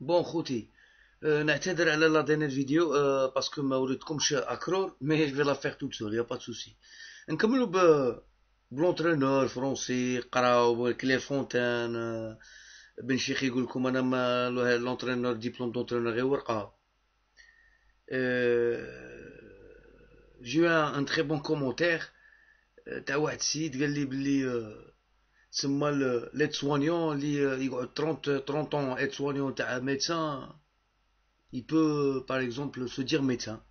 بون خوتي أه نعتذر على لا دينير فيديو أه باسكو ما وريتكمش اكرور مي في لا فيغ توت سول يا با سوسي نكملو ب بلونترينور فرونسي قراو كلير فونتان بن شيخ يقول لكم أنا ما لونترينور ديبلوم دونترينور غير ورقه جي ان تري بون كومونتير تاع واحد السيد قال لي بلي تسمى l'aide-soignant اللي يقعد 30 30 ans aide-soignant تاع médecin il peut par exemple se dire médecin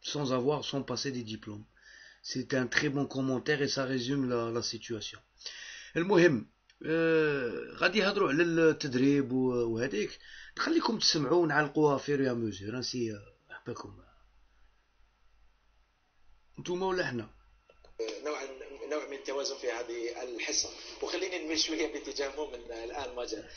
sans avoir sans passer des diplômes. C'est un très bon commentaire et ça résume la, la situation. المهم آه غادي يهضروا على التدريب وهذيك نخليكم تسمعوا ونعلقوها fur et à mesure نسي حباكم نتوما ولا حنا نوع نوع من التوازن في هذه الحصة. وخليني نمشي شوية باتجاه مؤمن الآن ما جاء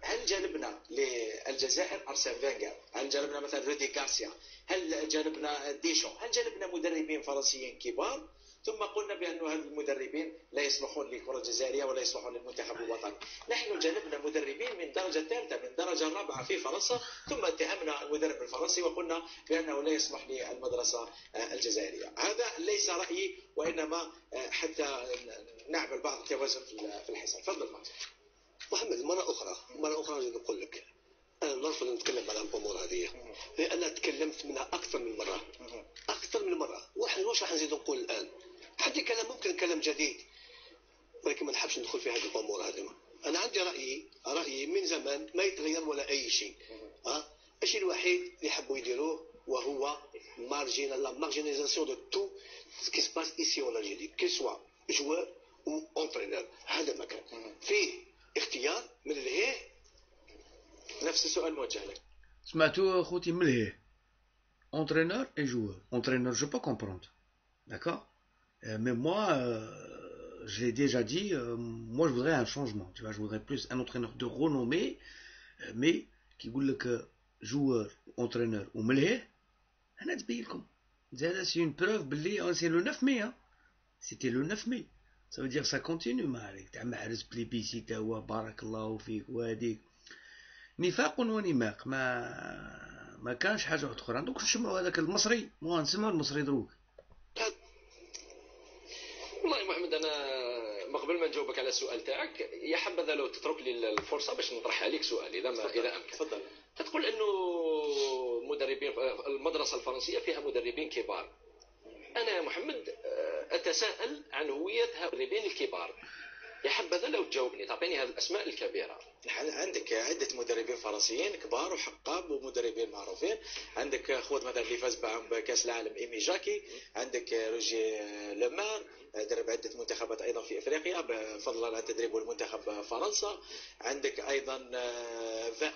هل جلبنا للجزائر ارسن فينجر هل جلبنا مثلا رودي غارسيا هل جلبنا ديشون؟ هل جلبنا مدربين فرنسيين كبار؟ ثم قلنا بأن هذا المدربين لا يصلحون للكرة الجزائرية ولا يصلحون للمنتخب الوطني. نحن جلبنا مدربين من درجة ثالثة من درجة رابعة في فرنسا ثم اتهمنا المدرب الفرنسي وقلنا بأنه لا يصلح للمدرسة الجزائرية. هذا ليس رأيي وإنما حتى نعمل بعض التوازن في الحساب تفضل محمد مرة أخرى مرة أخرى أريد أقول لك أنا نرفض نتكلم على الأمور هذه. لأن تكلمت منها أكثر من مرة أكثر من مرة واحد واش راح نزيد نقول الآن حتى كلام ممكن كلام جديد. ولكن ما نحبش ندخل في هذه الأمور هذه. أنا عندي رايي رايي من زمان ما يتغير ولا أي شيء. ها؟ الشيء الوحيد اللي حبوا يديروه وهو marginal la marginalisation de tout ce qui se passe ici en Algérie que ce soit joueur ou entraîneur هذا ما كان فيه اختيار من الهيه نفس السؤال موجه لك. سمعتوا خوتي من الهيه entraîneur et joueur. Entraîneur, je peux comprendre. D'accord Euh, mais moi, euh, je l'ai déjà dit, euh, moi je voudrais un changement. Tu vois, je voudrais plus un entraîneur de renommée, mais qui dit que joueur, entraîneur ou ملهي انا تبين لكم زاد c'est une preuve باللي c'est le 9 mai hein. c'était le 9 mai ça veut dire ça continue ما عليك تاع محرز بليبيسي تا هو بارك الله فيك وهذيك نفاق ونماق ما ما كانش حاجه اخرى دوك نسمعوا هذاك المصري مو نسمعوا المصري دروك والله محمد أنا قبل ما نجاوبك على السؤال تاعك يا حبذا لو تترك لي الفرصة باش نطرح عليك سؤال إذا ما إذا أمكن. تفضل. تقول إنه مدربين المدرسة الفرنسية فيها مدربين كبار. أنا يا محمد أتساءل عن هوية المدربين الكبار. يا حبذا لو تجاوبني تعطيني هذه الأسماء الكبيرة. عندك عدة مدربين فرنسيين كبار وحقاب ومدربين معروفين. عندك خود مثلا اللي فاز بكأس العالم إيمي جاكي. عندك روجي لومان درب عدة منتخبات بفضل على تدريبه المنتخب فرنسا. عندك أيضا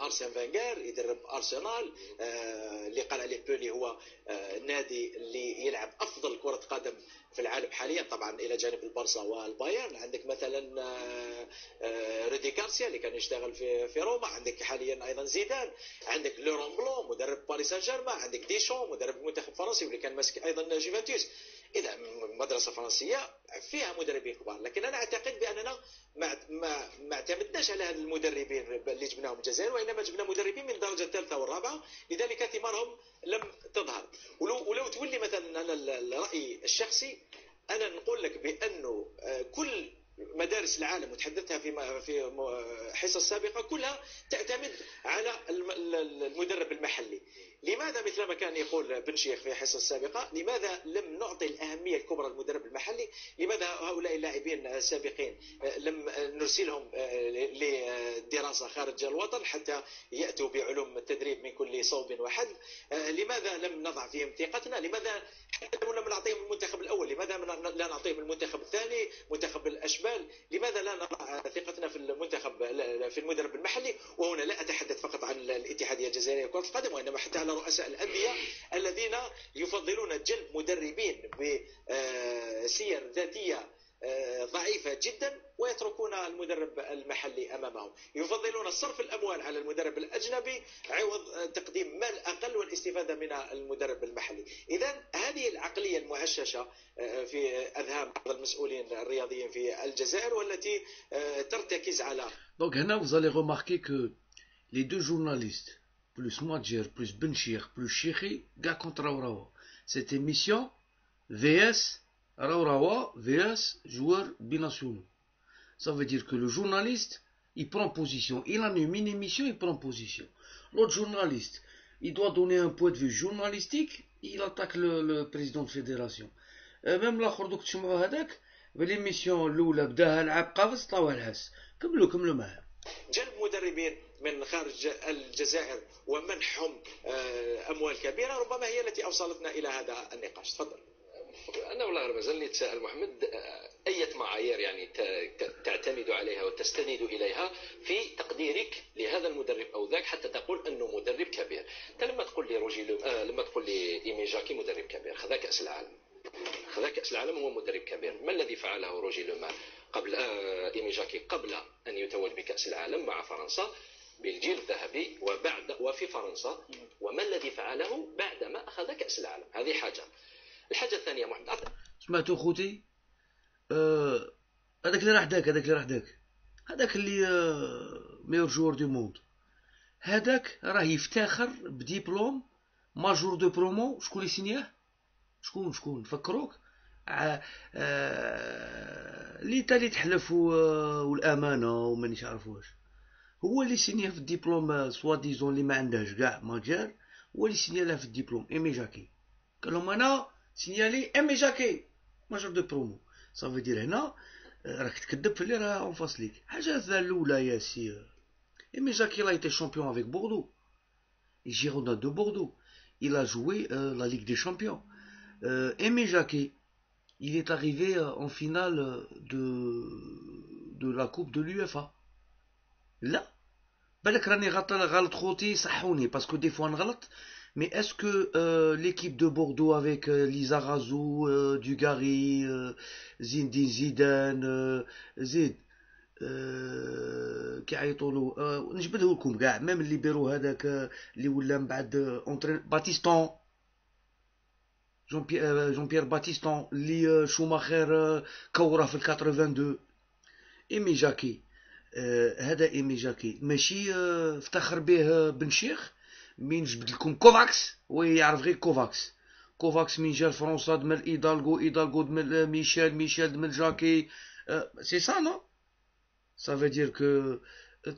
أرسن فانجر يدرب أرسنال. اللي قال عليه بولي هو النادي اللي يلعب أفضل كرة قدم في العالم حاليا طبعا إلى جانب البارسا والبايرن. عندك مثلا رودي غارسيا اللي كان يشتغل في في روما. عندك حاليا أيضا زيدان. عندك لورون بلون مدرب باريس سان جيرمان. عندك ديشون مدرب المنتخب الفرنسي واللي كان ماسك أيضا جوفنتوس إذا مدرسة فرنسية فيها مدربين كبار لكن أنا أعتقد بأننا ما ما اعتمدناش على هذه المدربين اللي جبناهم الجزائر وإنما جبنا مدربين من الدرجه الثالثه والرابعة لذلك ثمارهم لم تظهر. ولو ولو تولي مثلا أنا الرأي الشخصي أنا نقول لك بأنه كل مدارس العالم وتحدثتها في في حصص سابقة كلها تعتمد على المدرب المحلي. لماذا مثل ما كان يقول بن شيخ في الحصه السابقة لماذا لم نعطي الأهمية الكبرى للمدرب المحلي؟ لماذا هؤلاء اللاعبين السابقين لم نرسلهم للدراسه خارج الوطن حتى يأتوا بعلوم التدريب من كل صوب وحد؟ لماذا لم نضع فيهم ثقتنا لماذا لم نعطيهم المنتخب الأول؟ لماذا لا نعطيهم المنتخب الثاني؟ منتخب الاشبال لماذا لا نضع ثقتنا في المنتخب في المدرب المحلي؟ وهنا لا أتحدث فقط عن الاتحادية الجزائرية لكرة القدم وإنما حتى على رؤساء الانديه الذين يفضلون جلب مدربين بسير ذاتية ضعيفة جدا ويتركون المدرب المحلي أمامهم. يفضلون صرف الأموال على المدرب الأجنبي عوض تقديم مال أقل والاستفادة من المدرب المحلي. إذا هذه العقلية المعششة في أذهان بعض المسؤولين الرياضيين في الجزائر والتي ترتكز على Donc هنا allez remarquer que les deux journalistes plus Madjer, plus Benchir, plus Chiri, gars contre Raourawa. C'était mission VS Raourawa, VS joueur binationaux. Ça veut dire que le journaliste, il prend position. Il anime une émission, il prend position. L'autre journaliste, il doit donner un point de vue journalistique, il attaque le, président de fédération. Et même là, l'émission, l'oula, comme le, comme le maire. من خارج الجزائر ومنحهم أموال كبيرة ربما هي التي أوصلتنا إلى هذا النقاش. تفضل. أنا والله ما زلني نتساءل محمد أية معايير يعني تعتمد عليها وتستند إليها في تقديرك لهذا المدرب أو ذاك حتى تقول أنه مدرب كبير. أنت لما تقول لي روجي آه لما تقول لي ايمي جاكي مدرب كبير خذا كأس العالم. خذا كأس العالم هو مدرب كبير. ما الذي فعله روجي لومان قبل آه ايمي جاكي قبل أن يتوج بكأس العالم مع فرنسا؟ بالجيل الذهبي وبعد وفي فرنسا وما الذي فعله بعدما أخذ كأس العالم؟ هذه حاجة. الحاجة الثانية محمد سمعتوا خوتي آه، هذاك اللي راح داك هذاك اللي راح داك. هذاك اللي آه meilleur joueur du monde هذاك راه يفتخر ب diplôme major de promo شكون اللي سينياه شكون شكون؟ فكروك آه اللي تالي تحلف والأمانة ومانيش عارف واش. هو اللي سينيا في الدبلوم soi-disant اللي ما عندهاش كاع ماجير هو اللي سينيا له في الدبلوم ايمي جاكي قال لهم أنا سينيالي ايمي جاكي major de promo ça veut dire هنا راك تكذب في اللي راه en face ليك حاجة الاولى يا سي ايمي جاكي il a été champion avec Bordeaux جيرونا دو بوردو il a joué euh, la Ligue des Champions. Euh, Aimé Jacquet, il est arrivé euh, en finale de, de la Coupe de l'UFA. Là, بالك راني غلط خوتي صحوني باسكو دي فوا نغلط mais est-ce que euh, l'équipe de Bordeaux avec euh, Lisa Razou, euh, Dugarry, euh, Zindine Zidane, euh, Zid كيعيطوا له نجبده لكم كاع ميم الليبيرو هذاك اللي ولا من بعد اونترين باتيستون جون بيير جون بيير باتيستون اللي شوماخير كوره في 82 ايمي جاكي هذا إيمي جاكي. ماشي افتخر به بن شيخ مين جبد لكم كوفاكس ويعرف غير كوفاكس. كوفاكس من جا لفرنسا دمل إيدالغو إيدالغو دمل ميشيل ميشيل دمل جاكي. c'est ça non ça veut dire que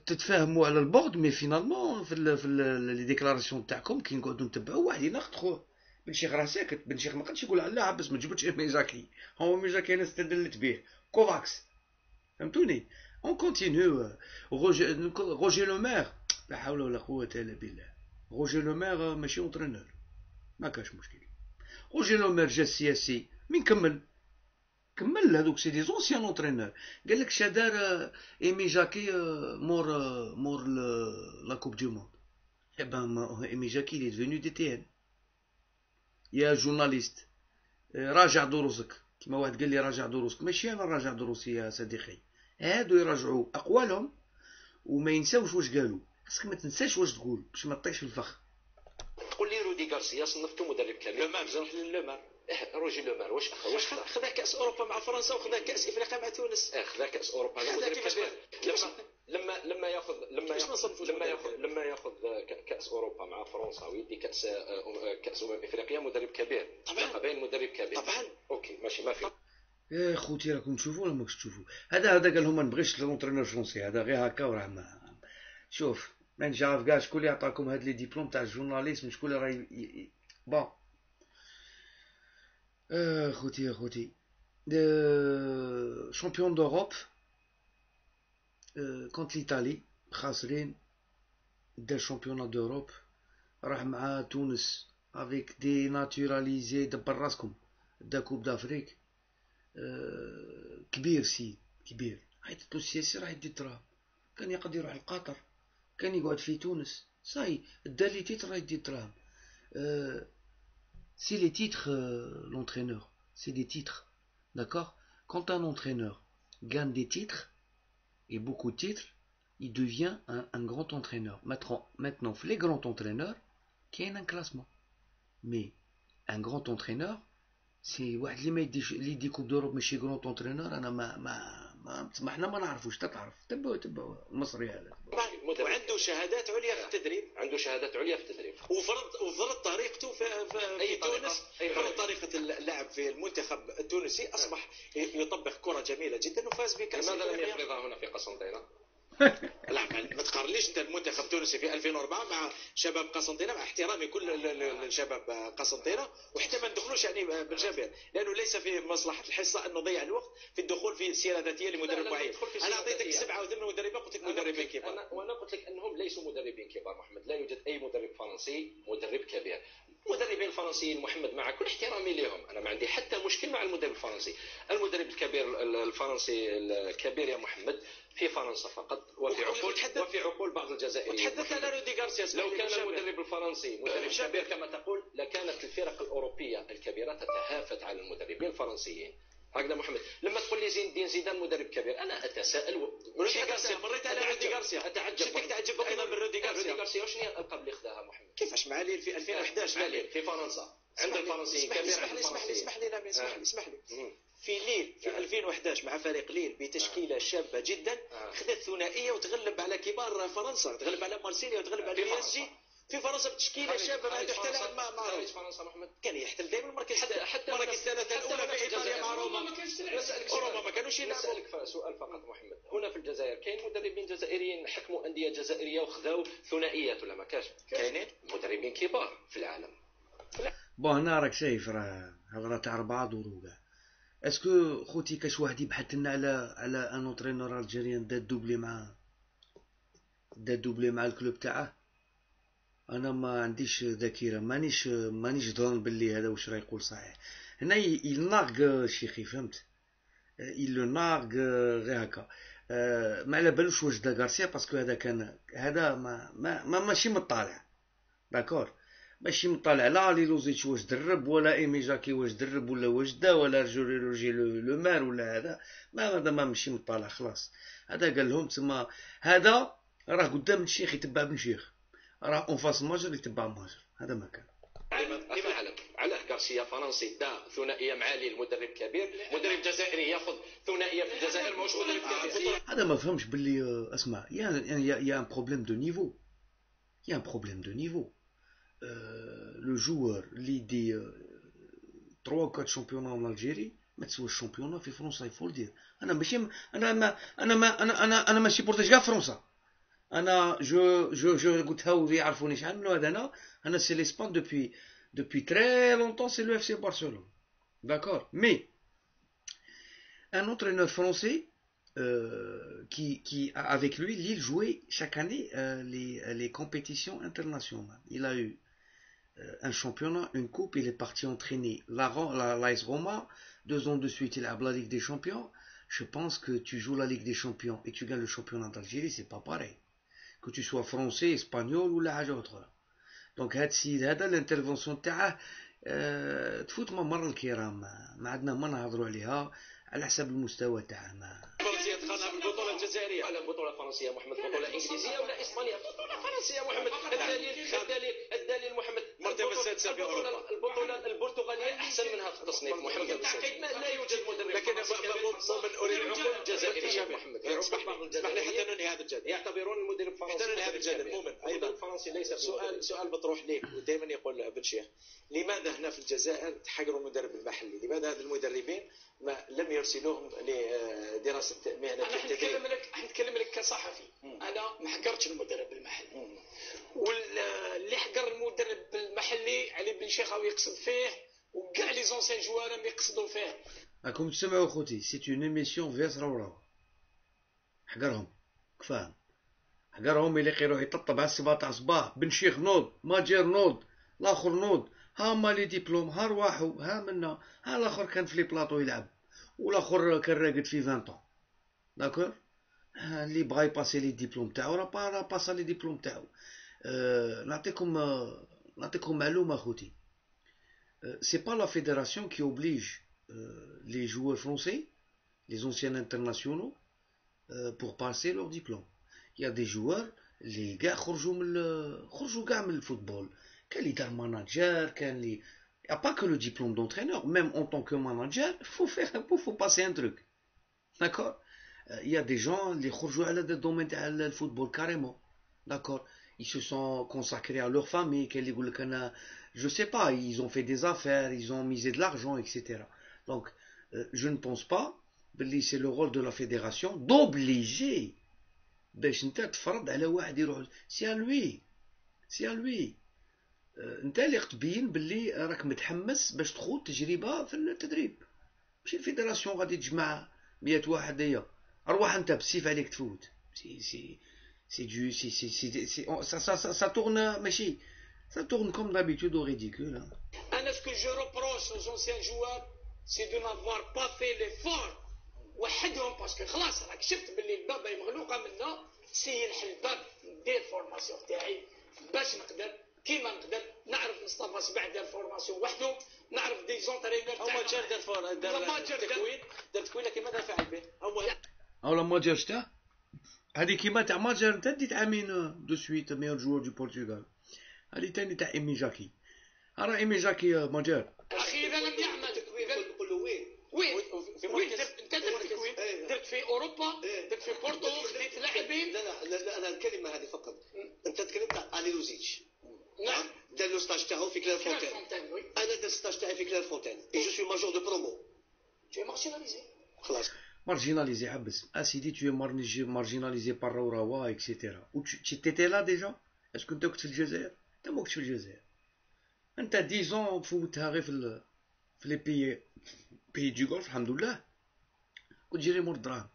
تتفاهموا على البورد mais finalement في ال في les déclarations تاعكم كي نقعدوا نتبعوا واحد يناقض خوه بن شيخ راه ساكت. بن شيخ ما قدش يقول لا بس ما جبتش ميزاكي هو ميزاكي أنا استدلت به. كوفاكس. فهمتوني؟ on continue روجي روجي لو مير لا حول ولا قوه الا بالله روجي لو مير ماشي entraîneur ما كاش مشكل روجي لو مير جا السياسي مين كمل كمل هذوك c'est des anciens entraîneurs قال لك شادار ايمي جاكي مور مور la coupe du monde eh ben Aimé Jacquet il est devenu DTN يا journaliste راجع دروسك كما واحد قال لي راجع دروسك ماشي أنا راجع دروسي يا صديقي هادو يراجعوا أقوالهم وما ينساوش واش قالوا خاصك ما تنساش واش تقول باش ما تطيش في الفخ. تقول لي رودي غارسيا صنفتو مدرب كبير لو مان نروح للو روجي لو مان واش واش خذا كأس أوروبا مع فرنسا وخذا كأس إفريقيا مع تونس. آه خذا كأس أوروبا. هذا مدرب كبير لما لما ياخذ لما ياخذ لما ياخذ لما يأخذ كأس أوروبا مع فرنسا ويدي كاس كأس أمم إفريقيا مدرب كبير. طبعا. بين مدرب كبير. طبعا. OK ماشي ما في يا خوتي راكم تشوفوا ولا ماكش تشوفوا هذا هذا قال لهم ما نبغيش l'entraîneur français هذا غير هكا وراه ما شوف مانيش عارف كاع شكون اللي عطاكم هاد les diplômes تاع ال journalisme شكون اللي راهي bon آه خوتي خوتي champion d'Europe contre l'Italie خاسرين دا champion d'Europe راح مع تونس avec des naturalisés دبر راسكم دا coupe d'Afrique كبير سي كبير حيت السياسي راه يدي الدراهم كان يقدر يروح لقطر كان يقعد في تونس صاي دا لي تيتر راه يدي الدراهم c'est les titres, euh, l'entraîneur. C'est des titres. D'accord Quand un entraîneur gagne des titres, et beaucoup de titres, il devient un, un grand entraîneur. Maintenant, maintenant, les grands entraîneurs, qui a un classement. Mais un grand entraîneur, c'est واحد اللي ما يديش اللي يدي كوب دوروب ماشي grand entraîneur أنا ما ما ما إحنا ما نعرفوش تعرف تبعوا تبعوا المصري هذا وعنده شهادات عليا في التدريب عنده شهادات عليا في التدريب وفرض وفرض طريقته في, في, في تونس فرض طريقه اللعب في المنتخب التونسي اصبح يطبق كره جميله جدا وفاز بكاس لماذا لم يفرضها هنا في قسنطينه؟ لا ما تقارنيش انت المنتخب التونسي في 2004 مع شباب قسنطينة مع احترامي كل شباب قسنطينة وحتى ما ندخلوش يعني بالجبل لأنه ليس في مصلحة الحصة أن نضيع الوقت في الدخول في سيره ذاتية لمدرب معين أنا أعطيتك سبعة أو ثمان مدربين قلت لك مدربين كبار. وأنا قلت لك أنهم ليسوا مدربين كبار محمد لا يوجد أي مدرب فرنسي مدرب كبير. المدربين الفرنسيين محمد مع كل احترامي لهم أنا ما عندي حتى مشكل مع المدرب الفرنسي. المدرب الكبير الفرنسي الكبير يا محمد في فرنسا فقط وفي عقول وفي عقول بعض الجزائريين. تحدث على رودي غارسيا لو كان المدرب الفرنسي مدرب كبير كما تقول لكانت الفرق الأوروبية الكبيرة تتهافت على المدربين الفرنسيين. هكذا محمد لما تقول لي زين الدين زيدان مدرب كبير أنا أتساءل و... رودي غارسيا مريت على رودي غارسيا. أتعجب. شكلك تعجب أيضا من رودي غارسيا رودي غارسيا. وشنو هي الالقاب اللي خذاها محمد؟ كيفاش مع ليل في 2011 مع ليل في فرنسا. عند الفرنسيين كبير اسمح لي اسمح لي اسمح لي اسمح لي في ليل في 2011 مع فريق ليل بتشكيلة شابة جدا خذت ثنائية وتغلب على كبار فرنسا تغلب على مارسيليا وتغلب على بي إس جي. في فرنسا بتشكيلة شابة ما عنده احتلال ما معروف فرنسا محمد كان يحتل دائما المركز حتى حتى المركز الثلاثه الأولى في إيطاليا مع روما. روما ما كانوش يلعبوا نسالك سؤال. فقط محمد. هنا في الجزائر كاين مدربين جزائريين حكموا أندية جزائرية وخذوا ثنائيات ولا ما كاش؟ كاينين مدربين كبار في العالم. bon هنا راك شايف راه هضره تاع أربعة كاع est-ce que خوتي كاش واحد يبحث لنا على على un entraîneur algérien دا doublé مع دا دوبلي مع الكلوب تاعه. أنا ما عنديش ذاكرة مانيش مانيش ظن باللي هذا واش راه يقول صحيح. هنا يناغ شيخي فهمت؟ يلو ناغ غير هكا. ما على بالوش واش دا غارسيا باسكو هذا كان هذا ما, ما ماشي مطالع. داكور ماشي مطالع لا لي لوزيتش واش درب ولا ايمي جاكي واش درب ولا واش دا ولا رجولي روجي لو مار ولا هذا ما هذا ما ماشي مطالع خلاص. هذا قال لهم تما هذا راه قدام الشيخ يتبع بن شيخ. راه en face ماجر يتبع ماجر. هذا ما كان كيف العالم علاه غارسيا فرنسي دا ثنائية مع المدرب كبير مدرب جزائري ياخذ ثنائية في الجزائر. ماهوش مدرب كبير. هذا ما فهمش باللي اسمع يا y a un problème de niveau y a un problème de niveau le joueur اللي يدي 3 4 championnats en Algérie ما تسوى ال championnat في فرنسا il veut dire أنا ماشي أنا ما أنا ما أنا أنا أنا ماشي بورتيش كاع فرنسا أنا je je je قلتها وذي يعرفوني شحال من هذا أنا أنا c'est l'Espagne depuis depuis très longtemps c'est le FC Barcelone d'accord mais un entraîneur français euh, qui, qui, avec lui, Lille jouait chaque année euh, les, les, compétitions internationales. Il a eu euh, un championnat, une coupe, il est parti entraîner la, la, l'AS Roma, deux ans de suite il a la Ligue des Champions. Je pense que tu joues la Ligue des Champions et tu gagnes le championnat d'Algérie, c'est pas pareil. Que tu sois français, espagnol ou la autre. Donc هذا l'intervention تاعه تفوت ممر الكرام ما عندنا ما نهضروا عليها على حسب المستوى تاعنا دخلنا في البطوله الجزائريه على البطوله الفرنسيه محمد. بطولة إنجليزية ولا اسبانيا بطولة فرنسية محمد. الدليل الدليل الدليل محمد. المرتبه السادسة في أوروبا. البطوله البرتغاليه أحسن منها في التصنيف محمد. لا يوجد مدرب لكن مؤمن اريد العقول الجزائريه محمد. اسمح لي. حتى ننهي هذا الجدل يعتبرون المدرب الفرنسي حتى ننهي هذا الجدل مؤمن. أيضا. الفرنسي ليس سؤال سؤال بطروح ليك. ودائما يقول بن شيخ لماذا هنا في الجزائر تحقروا المدرب المحلي؟ لماذا هذا المدربين ما لم يرسلوهم لدراسه مهنة التدريب؟ أنا لك نتكلم لك كصحفي. أنا ما حقرتش المدرب المحلي. واللي حقر المدرب المحلي علي بن شيخ يقصد فيه وكاع les anciens joueurs يقصدوا فيه. راكم تسمعوا خوتي c'est une émission فيس روراو حقرهم كفاهم. حقرهم اللي يروح يطبطب على السبعة تاع صباح بن شيخ نوض ماجير نوض الآخر نوض. هما les diplômes ها رواحو ها منا ها الآخر كان في les plateaux يلعب والآخر كان راقد في 20 tonnes d'accord اللي بغا يباسي les diplômes تاعو راه راه باسا les diplômes تاعو. أه نعطيكم أه نعطيكم معلومة خوتي أه c'est pas la fédération qui oblige les joueurs français les anciens internationaux pour passer leur diplôme y a des joueurs اللي كاع خرجوا من خرجوا كاع من ال football. كان اللي دار ماناجر كان اللي y a pas que le diplôme d'entraîneur même en tant que manager faut faire faut, faut passer un truc d'accord il y a des gens qui ont joué le domaine du football carrément. D'accord Ils se sont consacrés à leur famille, je sais pas, ils ont fait des affaires, ils ont misé de l'argent, etc. Donc, euh, je ne pense pas que c'est le rôle de la fédération d'obliger c'est à lui سي لوي انت اللي تبين باللي راك متحمس باش تخوض تجربه في التدريب ماشي ال fédération غادي تجمع 100 واحد هي ارواح انت بالسيف عليك تفوت سي سي سي دو سي سي سي سي سا سا سا, سا تورن ماشي ça tourne comme d'habitude au ridicule أنا ce que je reproche aux anciens joueurs c'est de n'avoir pas fait l'effort وحدهم parce que خلاص راك شفت باللي الباب مغلوقه منا سي الحل الباب ندير formation تاعي باش نقدر كيما نقدر نعرف مصطفى سبع دار formation وحده؟ نعرف des entraîneurs هو جار دار for- دار تكوين دار تكوين لكن ماذا فعل به؟ هو أو لا ماجر شتا؟ هذه كيما تاع ماجر انت ديت عامين de suite meilleur joueur du البرتغال هذه تاني تاع إيمي جاكي. راه إيمي جاكي ماجر. أخي إذا لم يعمل نقول له وين؟ وين؟ وين؟ انت درت تكوين. درت في أوروبا. درت في بورتو. خديت لاعبين. لا لا لا أنا الكلمة هذه فقط. أنت تكلمت عن اليلوزيتش نعم دار le stage تاعو في كلير فونتين فونتين oui أنا درت stage تاعي في كلير فونتين et je suis major de promo tu es marginalisé. خلاص marginalisé حبس اسيدي tu es margi- marginalisé par Raurawa etc و tu tu t'étais là déjà? Est-ce que انت كنت في الجزائر انت ما كنتش في الجزائر انت 10 ans فوتها غير في ال... في les pays pays du Golfe الحمد لله كنت تجري مور الدراهم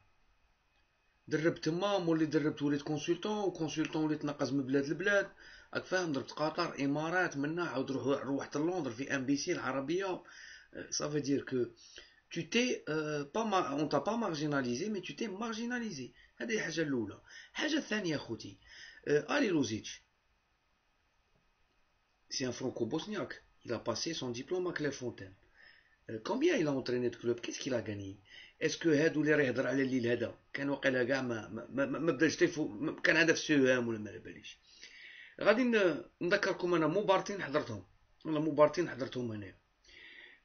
دربت تما مولي دربت وليت consultant و consultant وليت نقز من بلاد لبلاد راك فاهم دربت قطر إمارات منا عاود روح روحت لندن في أم بي سي العربية. ça veut dire que tu t'es euh, pas mar- on t'a pas marginalisé mais tu t'es marginalisé. هذه الحاجة الأولى. الحاجة الثانية خوتي euh, Ali Luzic c'est un franco-bosniaque. Il a passé son diplôme à Clairefontaine. euh, combien il a entraîné de club qu'est-ce qu'il a gagné? Est-ce que هادو اللي راه يهضر على الليل هذا كان واقيلا كاع ما ما, ما, بداش كان هذا في سوهام ولا ما على باليش غادي نذكركم أنا مبارتين حضرتهم. ولا مبارتين حضرتهم هنا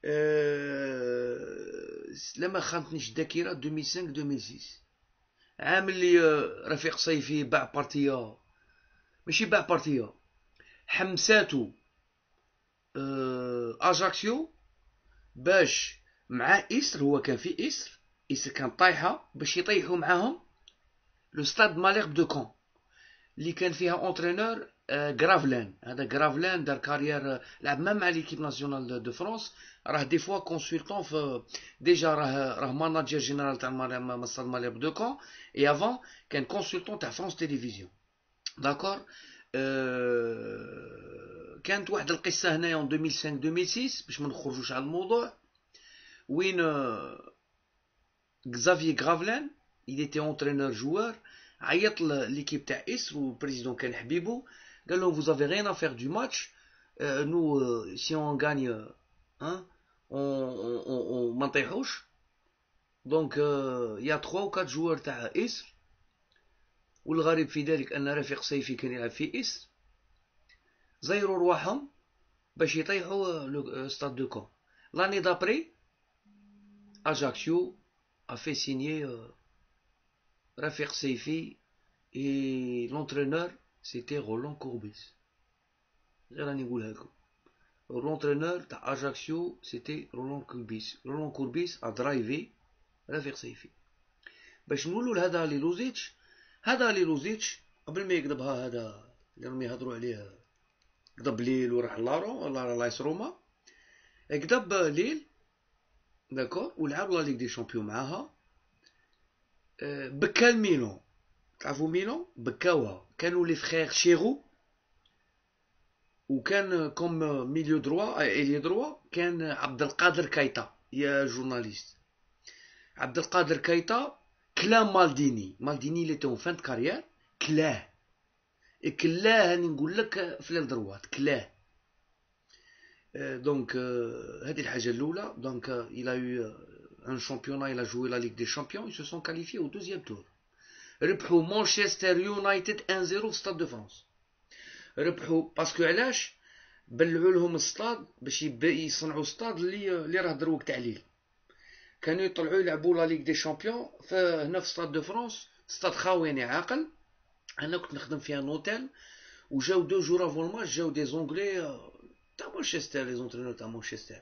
أه... لما خانتنيش الذاكره 2005 2006 عام اللي آه، رفيق صيفي باع بارتيه ماشي باع بارتيه حمساتو أه... أجاكسيو باش مع إسر هو كان في إسر إسر كان طايحة باش يطيحوا معاهم. le Stade Malherbe de Caen. اللي كان فيها entraîneur آه، غرافلان هذا غرافلان دار carrière آه، لعب ما مع l'équipe nationale de France راه des fois consultant في déjà راه راه manager général تاع المال- م- Stade Malherbe de Caen et avant كان consultant تاع France Télévisions d'accord أه كانت واحد القصة هنايا 2005 2006 باش ما نخرجوش على الموضوع وين آه، Xavier Gravelin il était entraîneur joueur عيط ل- l'équipe تاع إسر والبريزيدون كان حبيبو قال لهم vous avez rien à faire du match Euh, nous euh, si on gagne euh, hein on, on, on, on ما نطيحوش donc il y a 3 ou 4 joueurs تاع إسر والغريب في ذلك أن رفيق صيفي كان يلعب في إسر زيروا رواحهم باش يطيحوا لو ستاد دو كون لاني دابري Ajaccio a fait signer euh, Rafik Seifi et l'entraîneur c'était Roland Courbis. غير راني نقولها لكم. L'entraîneur تاع c'était Roland Courbis. Roland Courbis a drivé رفيق سيفي. باش نقولوا لهذا ليلوزيتش هذا ليلوزيتش قبل ما يقلبها هذا اللي راهم يهضروا عليه قلب ليل وراح لارو ولا لايس روما قلب ليل داكور ولعب لا ليغ دي شامبيون معاها آه، بكا الميلون تعرفوا ميلون بكاوها كانوا لي فخير شيرو وكان كوم ميليو دروا الي دروا كان عبد القادر كايتا يا جورناليست عبد القادر كايتا كلا مالديني مالديني il était fin carrière كلاه كلاه هاني نقول لك في ال droite كلاه donc هذه الحاجة الاولى donc il a eu euh, un championnat il a joué la Ligue des Champions ils se sont qualifiés au deuxième tour. ربحوا مانشستر يونايتد 1-0 في stade de France ربحوا parce que علاش؟ بلعوا لهم الستاد باش يصنعوا ستاد اللي اللي راه دروك تاع ليل كانوا يطلعوا يلعبوا la Ligue des Champions هنا في stade de France stade خاويني عاقل. أنا كنت نخدم فيها un hôtel وجاو deux jours avant ال match جاو des Anglais تاع مانشستر les entraîneurs تاع مانشستر.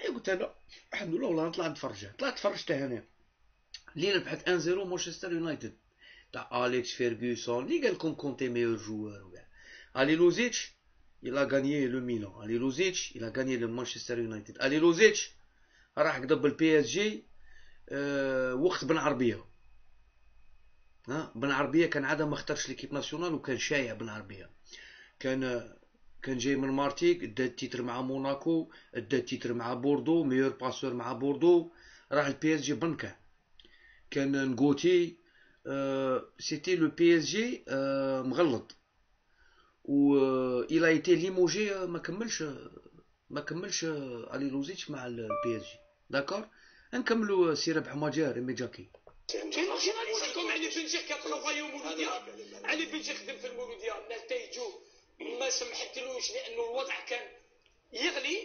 أي قلت أنا الحمد لله والله نطلع نتفرج. طلعت تفرجت هنا. اللي ربحت 1 0 مانشستر يونايتد. تاع اليكس فيرغوسون اللي قال لكم كونتي meilleur joueur وكاع الي لوزيتش il a gagné le Milan. Ali Lozic, il a gagné le Manchester United. Ali Lozic راح قدب البي اس جي وقت بن عربيه ها بن عربيه كان عاده ما اختارش ليكيب ناسيونال وكان شايع بن عربيه كان كان جاي من مارتيك دا التيتر مع موناكو دا التيتر مع بوردو ميور باسور مع بوردو راح البي اس جي بنكه كان نغوتي لو بي اس جي مغلط و إلى ايتي ليموجي ما كملش ما كملش علي لوزيتش مع ال PSG d'accord نكملوا سي ربح مجار ايمي جاكي comme علي بنجي qui travaillait مولوديا علي بنجي خدم في المولوديا نتائجو ما سمحتلوش لأنه الوضع كان يغلي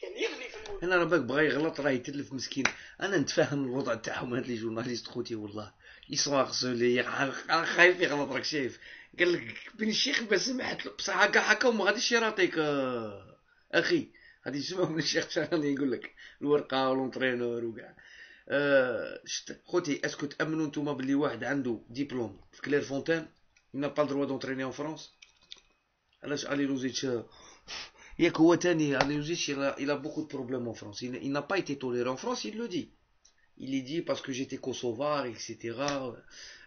كان يغلي في المولوديا أنا راه بغا يغلط راه يتلف مسكين أنا نتفاهم الوضع تاعهم هاد les journalistes خوتي والله يسوا لي خايف يغلط راك شايف قال لك بن الشيخ ما سمحت له بصح هكا هكا وما غاديش يعطيك أخي غادي يسمعوا من الشيخ شغال يقول لك الورقه و l'entraîneur وكاع أه خوتي est-ce que تامنوا نتوما بلي واحد عنده ديبلوم في كلير فونتان n'a pas le d'entraîner en France علاش الي لوزيتش ياك هو تاني الي لوزيتش il a beaucoup de problèmes en France. Il, il n'a pas été toléré en France il il est dit parce que j'étais kosovar etc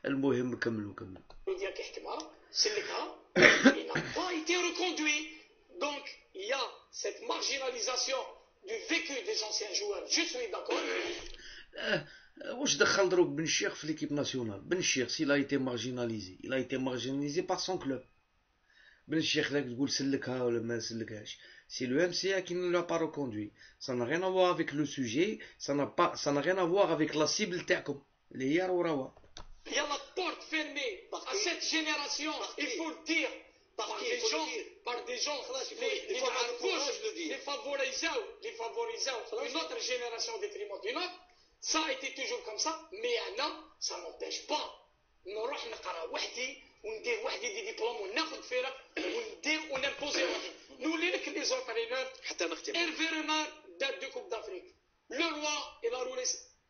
المهم كملوا كملوا ديالك يحكمها سلكها il n'a pas été reconduit donc il y a cette marginalisation du vécu des anciens joueurs je suis d'accord واش دخل دروك بن الشيخ في ليكيب ناسيونال بن الشيخ سي لا ايتي مارجيناليزي il a été marginalisé par son club بن الشيخ ذاك تقول سلكها ولا ما سلكهاش c'est le MCA qui ne l'a pas reconduit ça n'a rien à voir avec le sujet ça n'a pas ça n'a rien à voir avec la cible تاعكم اللي هي روا Il y a la porte fermée à cette génération, il faut le dire, par des gens, par des gens, les, les, les favorisés, les favorisés, une autre génération détriment d'une autre, ça a été toujours comme ça, mais أنا ça n'empêche pas نروح نقرا وحدي وندير وحدي دي ديبلوم وناخذ فرق وندير ونمبوزي روحي نولي لك لي زونترينور حتى نختم. ايرفي رومار دار دو كوب دافريك لو روا إلى رولي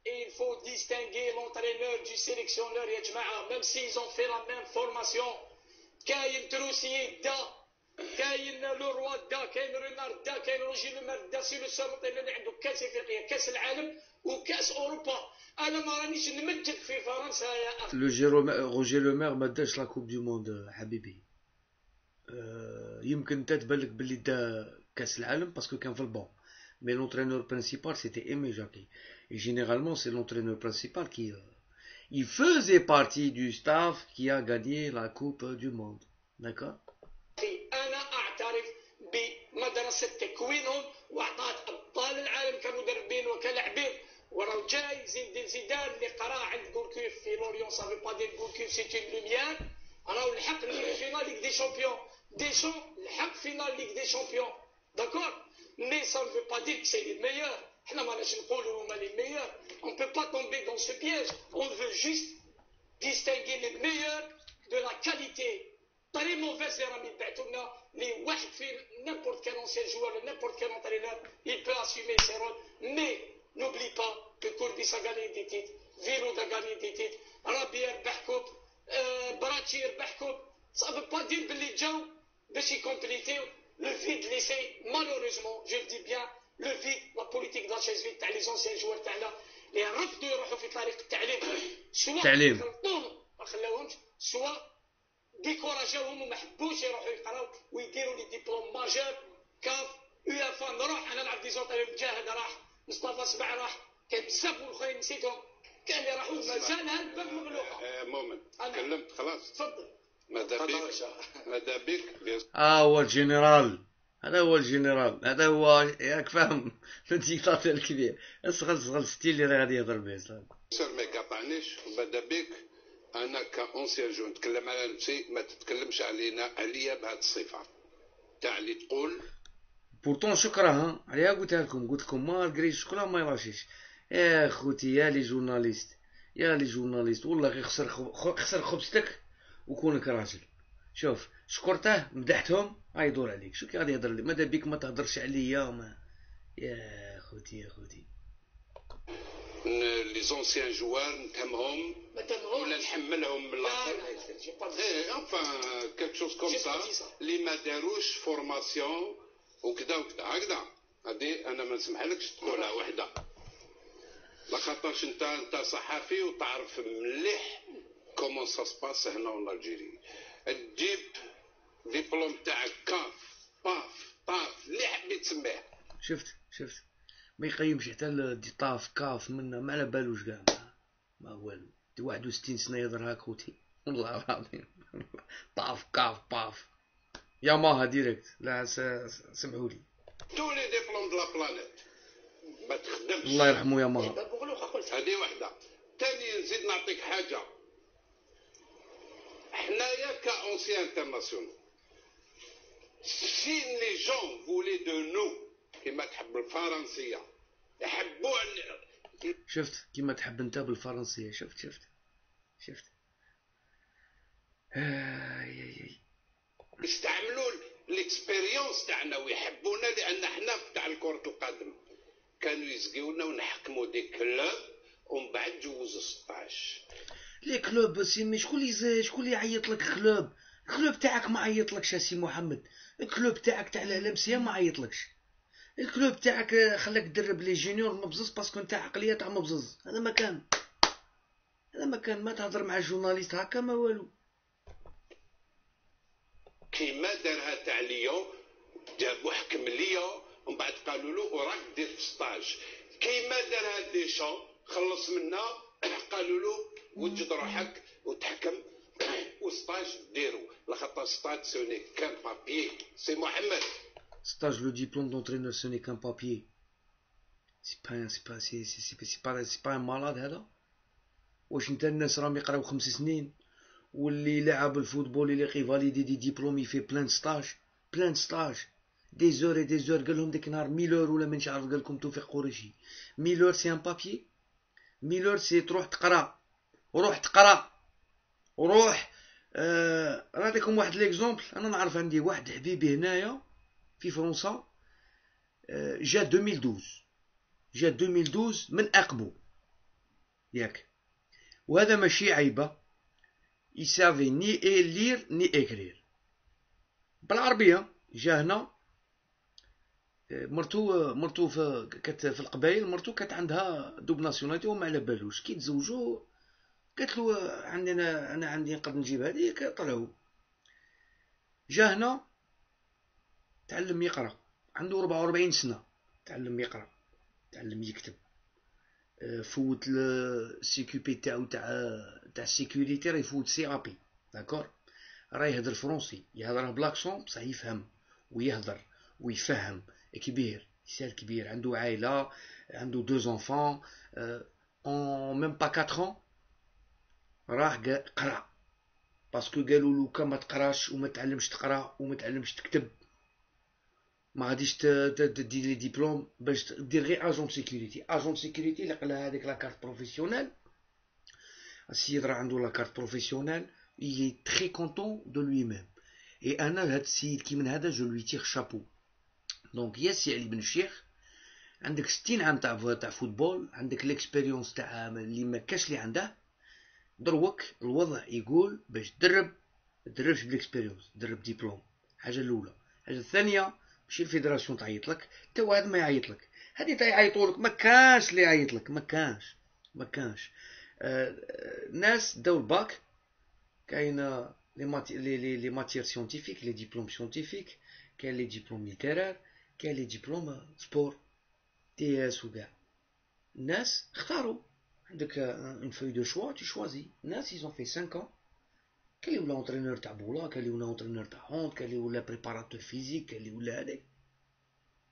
il faut distinguer l'entraîneur du sélectionneur يا جماعة même s'ils ont fait la même formation كاين تروسي دا كاين لو روا دا كاين رونار دا كاين روجي لومار دا سي لو سول اللي عنده كاس إفريقيا كاس العالم وكاس أوروبا. أنا ما رانيش نمجد في فرنسا يا أخي. لو روجي لومير ما داش لا كوب دو موند حبيبي. أه يمكن انت تبان لك بلي دا كاس العالم parce que كان في ال banc. mais l'entraîneur principal c'était إيمي جاكي Et généralement, c'est l'entraîneur principal qui... Euh, il faisait partie du staff qui a gagné la Coupe du Monde. D'accord? تكوينهم وأعطات أبطال العالم كمدربين وكلاعبين. وراه جاي الدين زيدان اللي قرأ عند غوركيف في لوريون ça veut pas dire غوركيف c'est une lumière راه لحق فينال ليغ دي شامبيون ديشون لحق فينال ليغ دي شامبيون داكور مي سا ne veut pas dire que c'est les meilleurs. إحنا ما ناش نقولوا هما les meilleurs. On peut pas tomber dans ce piège. On veut juste distinguer les meilleurs de la qualité très mauvaise les ramis بعثوا لنا اللي واحد في n'importe quel ancien joueur n'importe quel entraîneur il peut assumer ses rôles mais n'oublie pas que Courbis a gagné des titres Giroud a gagné des titres Rabier ربح coupe براتشي ربح coupe ça veut pas dire باللي جاو باش يكومبليتيو le vide laissé malheureusement je le dis bien le vide la politique de la chaise vide تاع les anciens joueurs تاعنا اللي رفضوا يروحوا décourageاوهم وما حبوش يروحوا يقراو ويديروا les diplômes ماجور كاف يو اف نروح أنا نلعب des entrées مجاهد راح مصطفى سبع راح كان بزاف والاخرين نسيتهم كان اللي راحوا مازال هالباب مغلوقه مؤمن. تكلمت خلاص تفضل ماذا بيك ماذا بيان آه هو الجنرال هذا هو الجنرال هذا هو ياك فاهم الديكتاتور الكبير اصغر صغر ستيل اللي غادي يهضر به سير ما يقاطعنيش وماذا بيك أنا كاونسيان جو نتكلم على نفسي ما تتكلمش علينا عليا بهذه الصفة. تاع اللي تقول. بورتون شكرا ها. عليها قلتها لكم قلت لكم مالغري شكرا ما يراشيش يا خوتي يا لي جورناليست يا لي جورناليست والله غير خسر خسر خبزتك وكونك راجل. شوف شكرته مدحتهم غيدور عليك. شو كي غادي يهضر لي؟ ماذا بيك؟ ما تهضرش عليا يا خوتي يا خوتي لي زونسيان جوار نتهمهم ولا نحملهم من الآخر إيه enfin quelque chose comme ça اللي ما داروش formation وكذا وكذا هكذا هذه أنا ما نسمحلكش تقولها وحده لخاطرش انت انت صحفي وتعرف مليح comment ça se passe هنا في Algérie تجيب ديبلوم تاعك كاف باف طاف اللي حبيت تسميه شفت شفت ما يقيمش حتى دي طاف كاف منا ما على بالوش كاع. ما والو دي 61 سنة يهضر هاك خوتي. والله العظيم. طاف كاف باف يا ماها ديريكت. لا سمعوا لي. تو لي ديبلوم دو لا بلانيت ما تخدمش. الله يرحمه يا ماها. هذه وحده ثاني نزيد نعطيك حاجة. حنايا كاونسيان انترناسيونال. سي لي جون فولي دو نو كيما تحب الفرنسية. يحبوا شفت كيما تحب أنت بالفرنسية. شفت شفت شفت. آي يستعملوا ال expérience تاعنا ويحبونا لأن حنا تاع كرة القدم. كانوا يسقيونا ونحكموا des clubs ومن بعد جوزوا 16 les clubs سيمي شكون اللي شكون اللي يعيط لك club؟ ال club تاعك ما عيطلكش سي محمد. ال club تاعك تاع الالمسيه ما عيطلكش. ال club تاعك خلاك تدرب les juniors مبزز parce que نتا عقلية تاع مبزز. هذا ما كان. هذا ما كان. ما تهضر مع ال journalistes هكا ما والو. كيما دارها تاع ليون جابو حكم ليون ومن بعد قالوا له وراك دير في stage كيما دارها ديشون خلص منا قالوا له وجد روحك وتحكم وستاج ديرو. لخاطر ستاج سوني كان بابيي سي محمد Stage, le diplôme d'entraîneur, ce n'est qu'un papier. C'est pas, c'est pas, c'est, c'est, c'est, pas, c'est pas un malade هذا واش انت الناس راهم يقراو خمس سنين واللي لعب الفوتبول اللي فاليدي دي ديبلوم يفي بلان ستاج بلان ستاج دي زور دي زور قال لهم ديك النهار ميلور ولا مانيش عارف قال لكم توفيق قريشي ميلور سي ان بابيي meilleur c'est تروح تقرا وروح تقرا وروح آه نعطيكم واحد l'exemple أنا نعرف عندي واحد حبيبي هنايا في فرنسا جا 2012 جا 2012 من أقبو. ياك. وهذا ماشي عيبة. il savait ni lire ni écrire بالعربية جا هنا مرتو مرتو في كانت في القبائل مرتو كانت عندها double nationalité وما على بالوش. كي تزوجوا قالت له عندنا أنا عندي نقدر نجيب هذيك طلعوا جا هنا تعلم يقرأ. عنده 44 سنة. تعلم يقرأ. تعلم يكتب. آه، فوت ال CP تاعو تاع تاع راه يفوت CAP d'accord راه يهدر français يهدره ب l'accent بصح يفهم ويهدر ويفهم. كبير. يسال كبير. عنده عائلة عنده deux enfants ou même pas 4 راح قرأ. parce que قالوا له كان ما تقراش وما تعلمش تقرأ وما تعلمش تكتب. ما غاديش دير les diplômes باش دير غير agent sécurité agent sécurité اللي قالها هذيك la carte professionnelle السيد راه عنده la carte professionnelle il est très content de lui-même. Et أنا هاد السيد كي من هذا je lui tire chapeau donc يا سي علي بن الشيخ عندك ستين عام تاع تاع football عندك l'expérience تاع اللي ما كاش اللي عنده. دروك الوضع يقول باش تدرب تدربش بال expérience درب ديبلوم. حاجة الأولى. الحاجة الثانية ماشي ال fédération تعيط لك؟ حتى واحد ما يعيط لك. هادي تيعيطوا لك. ما كانش اللي يعيط لك. ما كانش ما كانش آه ناس داو الباك. كاين les mati- les les matières scientifiques les diplômes scientifiques كاين les diplômes littéraires كاين les diplômes sport TS وكاع الناس اختاروا عندك une feuille de choix tu choisis ناس ils ont fait 5 ans. كان اللي ولا entraîneur تاع بولا كان اللي ولا entraîneur تاع hand كان اللي ولا préparateur physique كان اللي ولا هذاك.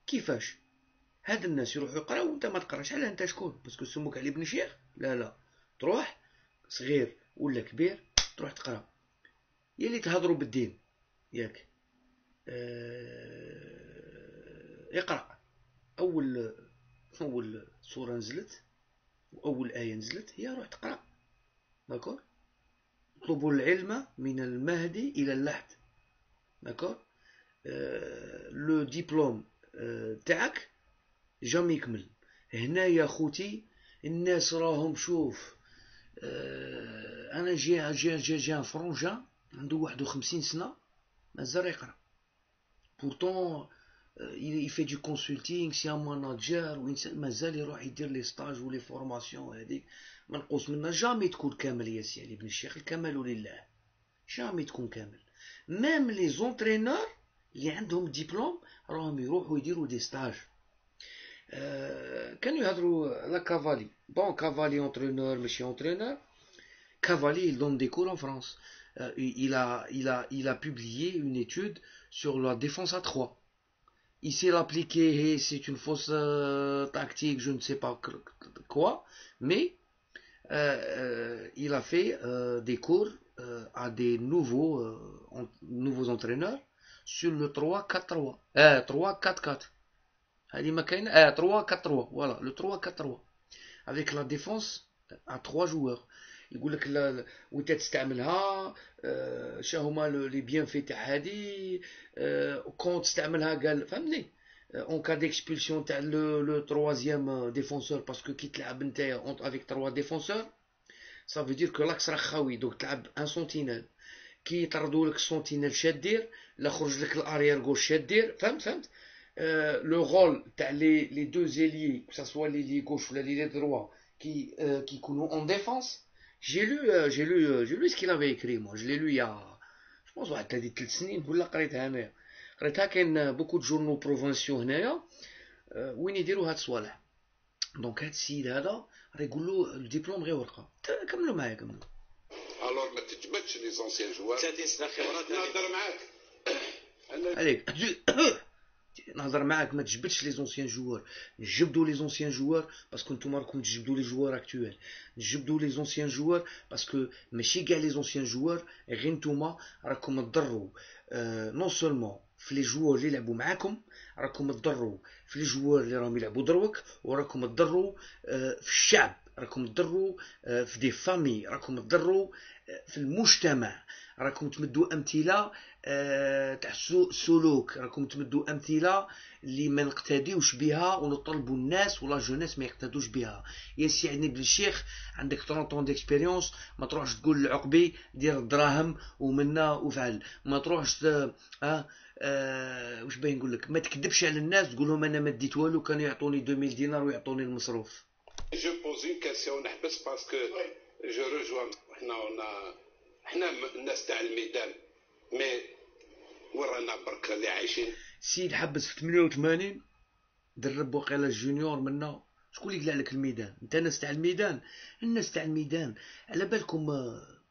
كيفاش؟ هاد الناس يروحوا يقراو وانت ما تقراش علاه انت شكون؟ parce que سموك علي بن شيخ؟ لا لا. تروح صغير ولا كبير تروح تقرا. يا اللي تهضروا بالدين. ياك. آه... اقرأ. أول أول سورة نزلت وأول آية نزلت هي روح تقرأ. d'accord؟ اطلبوا العلم من المهد إلى اللحد d'accord le diplôme تاعك jamais يكمل. هنايا خوتي الناس راهم شوف آه، أنا j'ai j'ai j'ai j'ai frangin عنده واحد وخمسين سنة مازال يقرأ. pourtant il fait du consulting c'est un manager وإنسان مازال يروح يدير les stages و les formations هذيك منقوص منا jamais تكون كامل يا سي علي بن الشيخ الكمال لله. jamais تكون كامل. même les entraîneurs اللي عندهم ديبلوم راهم يروحوا يديروا des stages كانوا يهضروا على Cavalli bon Cavalli entraîneur ماشي entraîneur Cavalli il donne des cours en France. Euh, il a il a il a publié une étude sur la défense à 3 il sait l'appliquer c'est une fausse euh, tactique je ne sais pas quoi mais euh, euh, il a fait euh, des cours euh, à des nouveaux en, nouveaux entraîneurs sur le 3 4 3 3 4 4 هذه ما كاينة آه 3 4 3 voilà le 3 4 3 avec la défense à 3 joueurs يقول لك وانت تستعملها آه شا هما les bienfaits تاع هذه آه كون تستعملها قال فهمني en cas d'expulsion تاع le le troisième défenseur parce que كي تلعب نتايا avec 3 défenseurs ça veut dire que l'axe راه خاوي دوك تلعب en sentinelle كي يطردوا لك ال sentinelle شادير لا خرج لك ال arrière gauche شادير فهمت فهمت Euh, le rôle les, les deux ailiers, que ce soit l'ailier gauche ou l'ailier droit, qui, euh, qui en défense, j'ai lu, euh, j'ai lu, euh, j'ai lu ce qu'il avait écrit, moi. Je l'ai lu il y a, je pense, واحد ثلاث ثلاث سنين ولا قريتها انايا قريتها كاين beaucoup de journaux provençaux هنايا وين يديروا هاد الصوالح donc هاد السيد هذا راه يقول له الدبلوم غير ورقه كملوا معايا كملوا alors ما تجبدش les anciens joueurs 30 سنه خبرات نهضر معاك عليك نهضر معاك ما تجبدش les anciens joueurs نجبدوا les anciens joueurs parce que نتوما راكم تجبدوا les joueurs actuels نجبدوا les anciens joueurs parce que ماشي كاع les anciens joueurs غير نتوما راكم تضروا آه non seulement في les joueurs اللي يلعبوا معاكم راكم تضروا في les joueurs اللي راهم يلعبوا دروك وراكم تضروا آه في الشعب راكم تضروا آه في des familles راكم تضروا آه في المجتمع. راكم تمدوا أمثلة تاع سلوك. راكم تمدوا أمثلة اللي ما نقتديوش بها ونطلبوا الناس و la jeunesse ما يقتدوش بها. يا سي عندي بالشيخ عندك 30 d'expérience ما تروحش تقول لعقبي دير الدراهم ومنا وفعل. ما تروحش آه, آه واش باين نقول لك؟ ما تكذبش على الناس تقول لهم أنا ما ديت والو كانوا يعطوني 2000 دينار ويعطوني المصروف. je pose une question نحبس parce que je rejoins حنا حنا الناس تاع الميدان mais ورانا برك اللي عايشين سيد حبس في 88 درب وقيلا ال juniors منا شكون اللي قلع لك الميدان؟ أنت الناس تاع الميدان. الناس تاع الميدان. على بالكم آه،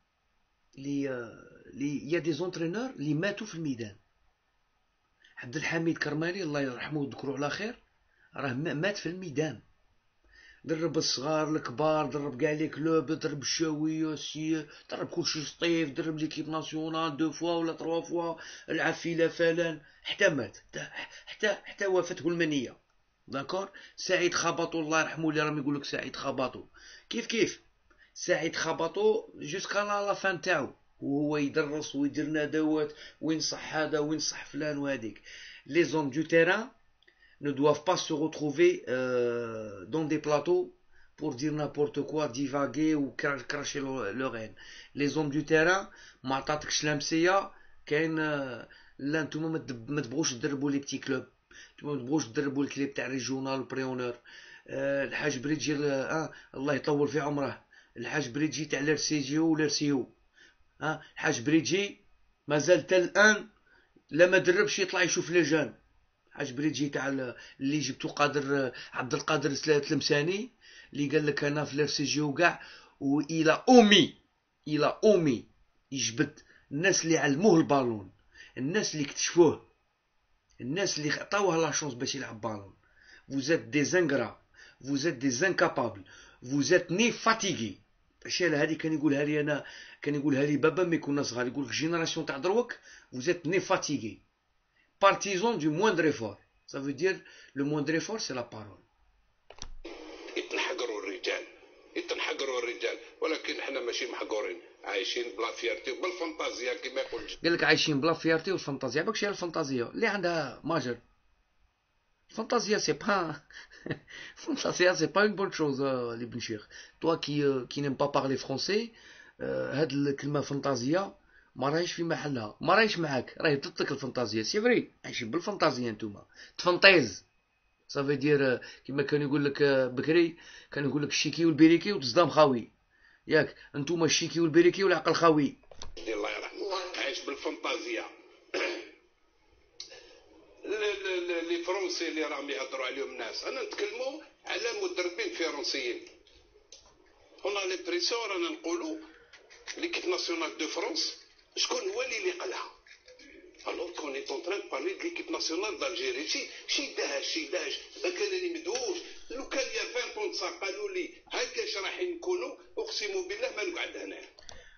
لي آه، il y a des entraîneurs اللي ماتوا في الميدان. عبد الحميد كرمالي الله يرحمه ويذكره على خير راه مات في الميدان. درب الصغار الكبار درب كاع les clubs درب الشاوية سي درب كلشي سطيف درب l'équipe nationale deux fois ولا trois fois لعب في فلان حتى مات حتى حتى وافته المنية. d'accord؟ سعيد خبطو الله يرحمو اللي راهم يقول لك سعيد خبطو. كيف كيف؟ سعيد خبطو jusqu'à la fin تاعو. وهو يدرس ويدير ندوات وينصح هذا وينصح فلان وهذيك. les gens du terrain doivent pas se retrouver euh, dans des plateaux pour dire n'importe quoi, divaguer ou cracher leur haine. Les hommes du terrain, ما عطاتكش ال MCA كاين لا نتوما ما تبغوش تدربوا les petits clubs نتوما ما تبغوش تدربوا les clubs تاع régional pré-honneur الحاج بريدجي آه الله يطول في عمره الحاج بريدجي تاع ال RCGO ولارسيو الحاج بريدجي مازال حتى الآن لا ما دربش يطلع يشوف les jeunes. حاج بريجي تاع اللي جبتو قادر عبد القادر تلمساني اللي قال لك أنا في ال RCG وكاع وإلى أمي إلى أمي يجبد الناس اللي علموه البالون الناس اللي اكتشفوه الناس اللي عطاوه la chance باش يلعب بالون. vous êtes des ingrats vous êtes des incapables vous êtes nés fatigués الأشياء هذه كان يقولها لي أنا كان يقولها لي بابا مي كنا صغار يقول لك génération تاع دروك vous êtes nés fatigués partisan du moindre effort. Ça veut dire le moindre effort, c'est la parole. يتنحقروا الرجال إحنا ماشي محقورين عايشين ب la fierté وبالفانتازيا كما يقول قال لك عايشين ب la fierté والفانتازيا باكشي الفانتازيا. اللي عندها ماجر الفانتازيا c'est pas الفانتازيا c'est pas une bonne chose لي بن شيخ toi qui qui n'aimes pas parler français هاد الكلمة فانتازيا ما راهيش في محلها ما راهيش معاك راهي ضدك الفانتازيا c'est vrai عايشين بالفانتازيا نتوما تفنطيز صافي دير كيما كانوا يقول لك بكري كانوا يقول لك الشيكي والبيريكي وتصدام خاوي ياك انتوما الشيكي والبيريكي والعقل خاوي الله يرحمه عايش بالفانتازيا les Français اللي راهم يهضروا عليهم الناس. أنا نتكلموا على مدربين فرنسيين. هنا l'impression رانا نقولوا l'équipe nationale de France شكون هو اللي اللي قالها؟ الوغ كون اي اون تران بارلي دو ليكيب ناسيونال دالجيري شي شي داهش شي داهش ما كان اللي مدوش لو كان يا 20 طون قالوا لي هكاش راح نكونوا أقسم بالله ما نقعد هنا.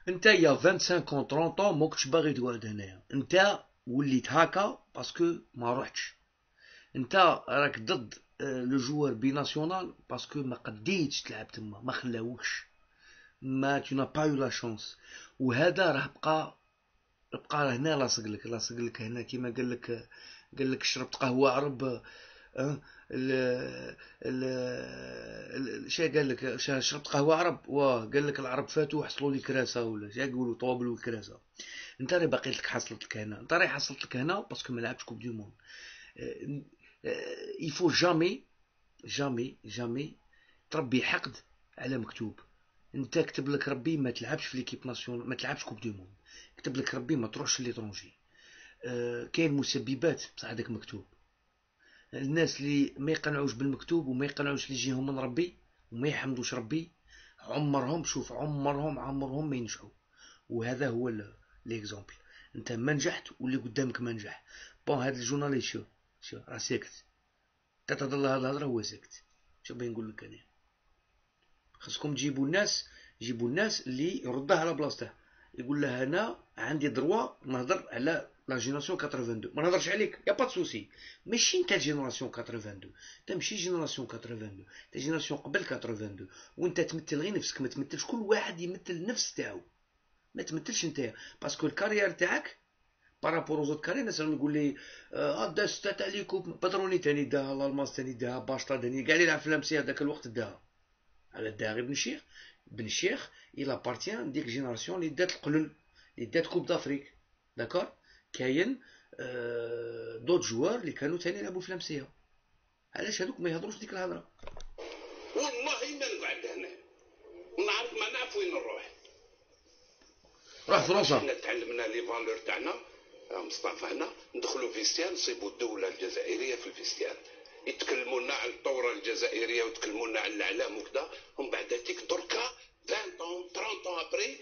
أنت يا 25 30 طون ما كنتش باغي تقعد هنايا أنت وليت هكا باسكو ما روحتش انت راك ضد لو جوار بي ناسيونال باسكو ما قديتش تلعب تما ما خلاوكش. ما تو با يو لا شونس وهذا راه بقى بقى هنا لاصق لك لاصق لك هنا كيما قال لك قال لك شربت قهوة عرب شا قال لك؟ شربت قهوة عرب؟ واه قال لك العرب فاتوا حصلوا لي كراسة ولا شا يقولوا طوبل والكراسه انت راه باقي لك حصلت لك هنا انت راه حصلت لك هنا parce que ما لعبتش coupe du monde il faut jamais jamais jamais تربي حقد على مكتوب. انت كتب لك ربي ما تلعبش في l'équipe nationale ما تلعبش coupe du monde كتب لك ربي ما تروحش l'étranger أه كاين مسببات بصح هذاك مكتوب. الناس اللي ما يقنعوش بالمكتوب وما يقنعوش اللي يجيهم من ربي وما يحمدوش ربي عمرهم شوف عمرهم عمرهم ما ينجحوا. وهذا هو l'exemple انت ما نجحت واللي قدامك ما نجح. bon هذا ال journaliste شو راه ساكت تتهضر له الهضرة هو ساكت. شو بغي نقول لك أنا؟ خاصكم تجيبوا الناس جيبوا الناس اللي يردها على بلاصته يقول له أنا عندي droit نهضر على la génération 82 ما نهضرش عليك y a pas souci. ماشي انت génération 82 انت ماشي génération 82 انت génération قبل 82 وانت تمثل غير نفسك ما تمثلش كل واحد يمثل النفس تاعو. ما تمثلش انت. باسكو الكارير تاعك بارابور وزوت كارير الناس يقول لي آه دا ستا تاع لي كوب باتروني تاني داها لالماس تاني داها باشطا تاني كاع اللي يلعب في الامسيه هذاك الوقت داها على داها غير بن الشيخ بن الشيخ إلى بارتيان ديك جينيراسيون اللي دات القلل اللي دات كوب دافريك داكور كاين آه دوت جوار اللي كانوا تاني يلعبوا في الامسيه علاش هذوك ما يهضروش ديك الهضره والله ما نقعد هنا نعرف ما نعرف وين نروح روح فرنسا حنا تعلمنا les valeurs تاعنا مصطفى هنا ندخلوا vestiaire نصيبوا الدولة الجزائرية في ال vestiaire. يتكلموا لنا على الثورة الجزائرية ويتكلموا لنا على الإعلام وكذا. ومن بعد تيك دركا 20 ans 30 ans après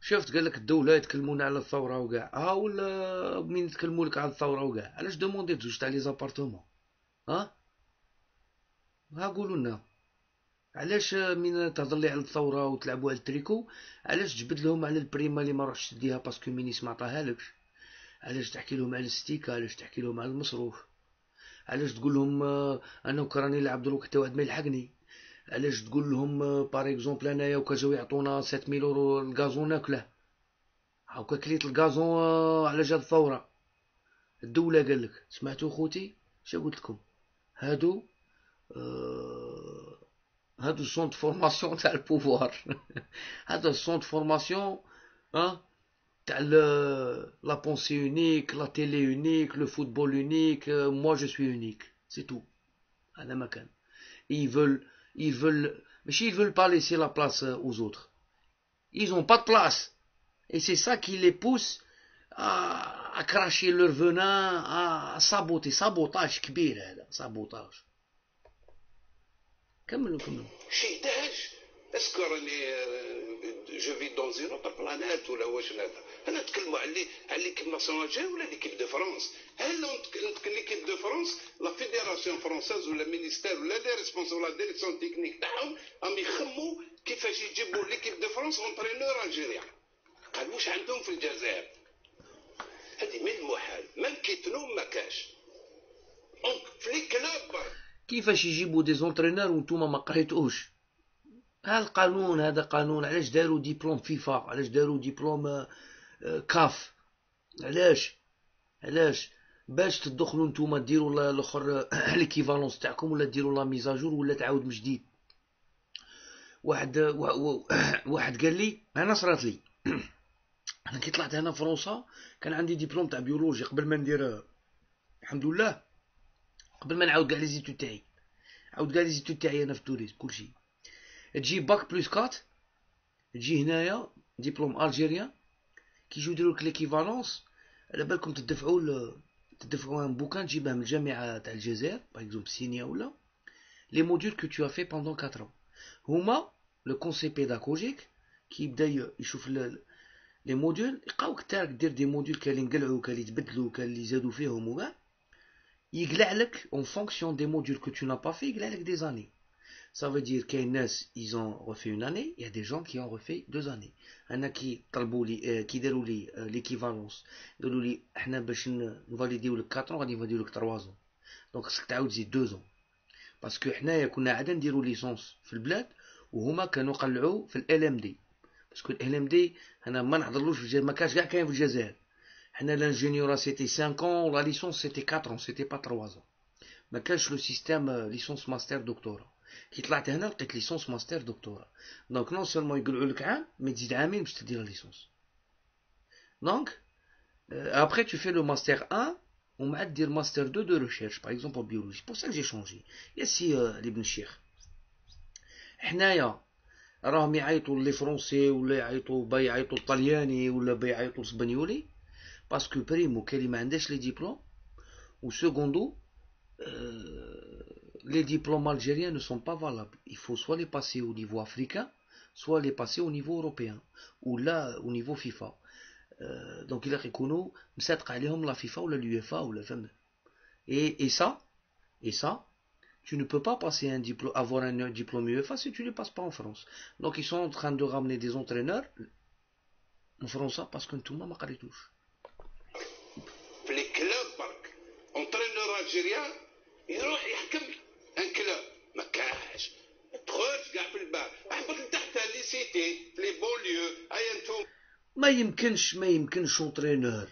شفت قال لك الدولة يتكلمون على الثورة وكاع. ها ولا مين يتكلموا لك على الثورة وكاع؟ علاش demander زوج تاع les appartements ها ها قولوا لنا. علاش من تهضر لي على الثورة وتلعبوا على التريكو؟ علاش تجبد لهم على البريمة اللي ما روحش تديها parce que ministre ما عطاهالكش علاش تحكي لهم على الستيكا علاش تحكي لهم على المصروف؟ علاش تقول لهم أنا وكراني نلعب دروك حتى واحد ما يلحقني؟ علاش تقول لهم par exemple أنايا وكا جاو يعطونا 7000 أورو ال gazon ناكلة؟ هاكا كليت ال gazon على جال الثورة. الدولة قال لك سمعتوا خوتي؟ شا قلت لكم؟ هادو آه هادو sont formation تاع ال pouvoir. هذا sont formation ها تاع la pensée unique la télé unique le football unique moi je suis unique c'est tout هذا ما كان ils veulent ils veulent ماشي ils veulent pas laisser la place aux autres ils ont pas de place et c'est ça qui les pousse à, à cracher leur venin à saboter sabotage كبير هذا sabotage كملوا كملوا شي est-ce que راني je vis dans une autre planète ولا واش هذا أنا نتكلموا على على l'équipe nationale ولا l'équipe de France هل l'équipe de France la fédération française ولا ministère ولا les responsables ولا direction technique تاعهم راهم يخموا كيفاش يجيبوا l'équipe de France entraîneur algérien قال واش عندهم في الجزائر؟ هذه من المحال. ما نكيتنو ما كاش. في les clubs كيفاش يجيبوا des entraîneurs وانتوما ما قريتوش؟ هذا القانون هذا قانون علاش داروا diplôme FIFA؟ علاش داروا ديبلوم آه، آه، CAF؟ علاش؟ علاش؟ باش تدخلوا نتوما ديروا الأخر l'équivalence تاعكم ولا ديروا la mise à jour ولا تعاود من جديد. واحد واحد قال لي أنا صرات لي. أنا كي طلعت هنا فرنسا كان عندي ديبلوم تاع biologie قبل ما ندير الحمد لله قبل ما نعاود كاع les études تاعي. عاود كاع les études تاعي أنا في تونس كلشي. تجي bac plus quatre تجي هنايا diplôme algérien كي يجيو يديروا لك l'équivalence على بالكم تدفعوا تدفعوا un bouquin تجيبه من الجامعة تاع الجزائر par exemple Senia ولا les modules que tu fais pendant 4 هما le conseil pédagogique كي يبدا يشوف les modules يلقاوك تاعك دير des modules كان اللي نقلعوا كان اللي تبدلوا كان اللي زادوا فيهم وكاع يقلع لك en fonction des modules que tu n'as pas faits يقلع لك des années Ça veut dire qu'il y a une ils ont refait une année, il y a des gens qui ont refait deux années. Il y en a qui qui يديروا لك l'équivalence. يديروا لك, إحنا باش نفاليديو لك 4 ans, غادي نفاليديو لك 3 ans. donc خصك تعاود تزيد 2 ans. parce que حنايا كنا عاده نديرو licence في البلاد وهما كانوا قلعوا في LMD parce que LMD أنا ما نحضرلوش في الجزائر ما كانش كاع كاين في الجزائر حنا l'ingéniorat c'était 5 ans ولا licence c'était 4 ans c'était pas 3 ans ما كانش le système licence master doctorat كي طلعت هنا لقيت licence master doctorat donc non seulement يقولوا لك عام mais تزيد عامين باش تدير licence donc après tu fais le master 1 ومع دير ماستر 2 de recherche par exemple biologie pour ça j'ai changé يا سي ابن الشيخ حنايا راهم يعيطوا les Français ولا يعيطوا با يعيطوا الطلياني ولا با يعيطوا الاسبانيولي parce que primo كالي ما عندهاش les diplômes و secundo les diplômes algériens ne sont pas valables. Il faut soit les passer au niveau africain, soit les passer au niveau européen, ou là, au niveau FIFA. Euh, donc il a reconnu, la FIFA ou l'UEFA ou la et, et ça, et ça, tu ne peux pas passer un diplôme, avoir un diplôme UEFA si tu ne passes pas en France. Donc ils sont en train de ramener des entraîneurs en France parce que tout le monde m'a touche. Les clubs, entraîneurs algériens, ils ont ما يمكنش ما يمكنش اونترينور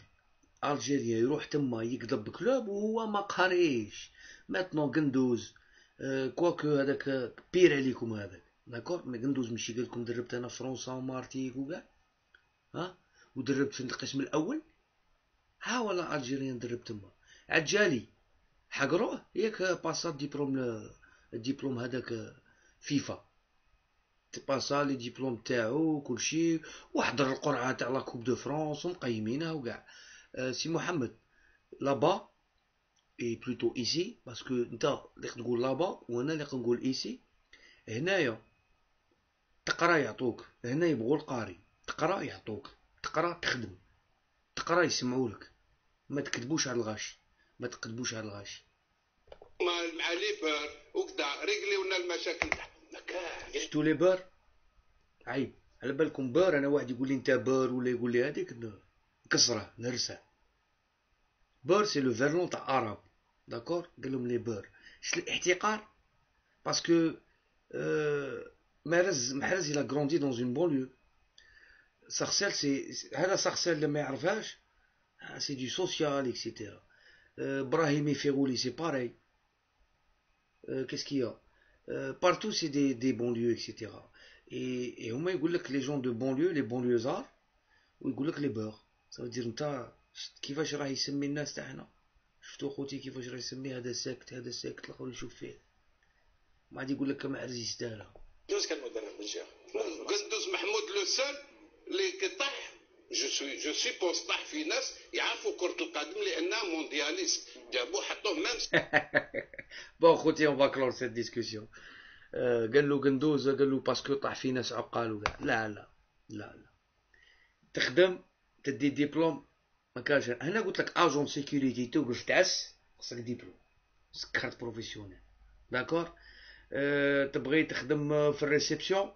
الجيريا يروح تما يقلب كلوب وهو ما قاريش ماتنو قندوز أه كواكو هذاك بير عليكم هذاك. داكور قندوز ماشي قال لكم دربت أنا فرنسا ومارتيك وكاع. ها؟ ودربت في القسم الأول؟ ها ولا الجيريان دربت تما. عجالي. حقروه ياك باسا ديبلوم الدبلوم هذاك فيفا باسا les diplômes تاعو كلشي وحضر القرعة تاع la coupe de France ومقيمينها وكاع. سي محمد là-bas et plutôt ici parce que انت اللي تقول là-bas وأنا اللي نقول ici هنايا تقرا يعطوك. هنا يبغوا القاري. تقرا يعطوك. تقرا تخدم. تقرا يسمعولك ما تكذبوش على الغاشي ما تقلبوش على الغاشي مع les beurs وكدا ريغليونا المشاكل ما كاش شفتو les beurs عيب على بالكم beur أنا واحد يقول لي انت beur ولا يقول لي هذيك نكسره نرسه beur c'est le verlan تاع عرب d'accord قال لهم les beurs شت الاحتقار parce que أه محرز محرز il a grandi dans une banlieue Sarcelles c'est هذا Sarcelles اللي ما يعرفهاش سي دو سوسيال اكسيتيرا Brahimi Férouli, c'est pareil. Euh, Qu'est-ce qu'il y a euh, Partout, c'est des, des banlieues, etc. Et, et au moins, ils que les gens de banlieue, les banlieusards, ou ils que les beurs. Ça veut dire, انت كيفاش راه يسمي الناس تاعنا شفتو خوتي كيفاش راه يسمي هذا ساكت هذا ساكت الآخر يشوف فيه ما عاد يقول لك كما عرز يستاهلها دوز كان مدرب بالجير قندوز محمود لو سول اللي قطع je suppose طاح في ناس يعرفوا كرة القدم لأنها mondialiste جابوه حطوه même bon خوتي on va clore cette discussion قال له قندوز قال له parce que طاح في ناس عقال وكاع لا لا لا لا. تخدم تدي ديبلوم ما كانش هنا قلت لك agent sécurité توقف تعس خصك diplôme carte professionnelle d'accord أه تبغي تخدم في ال réception؟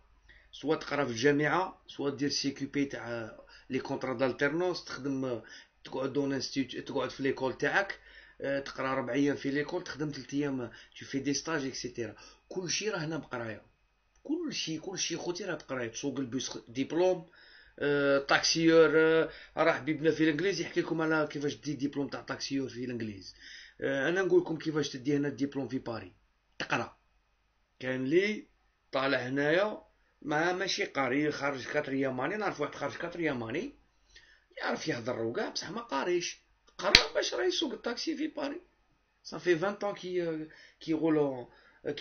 سوا تقرا في الجامعة سوا دير سيكوبي تاع لي كونطرا دالتيرنونس تخدم تقعد دون انستيتيو تقعد في ليكول تاعك تقرا ربع أيام في ليكول تخدم ثلاث أيام تو في دي ستاج اكسيتيرا كلشي راه هنا بقرايه كلشي كلشي خوتي راه بقرايب سوق البوس ديبلوم آه، طاكسيور آه، راه حبيبنا في الإنجليز يحكي لكم على كيفاش تدي ديبلوم تاع طاكسيور في الإنجليز. آه، أنا نقول لكم كيفاش تدي هنا الديبلوم في باري تقرا. كان لي طالع هنايا ما ماشي قاري خارج quatrième année نعرف واحد خارج quatrième année يعرف يهضر وكاع بصح ما قاريش. قرا باش راه يسوق الطاكسي في باري ça fait 20 ans qui qui roule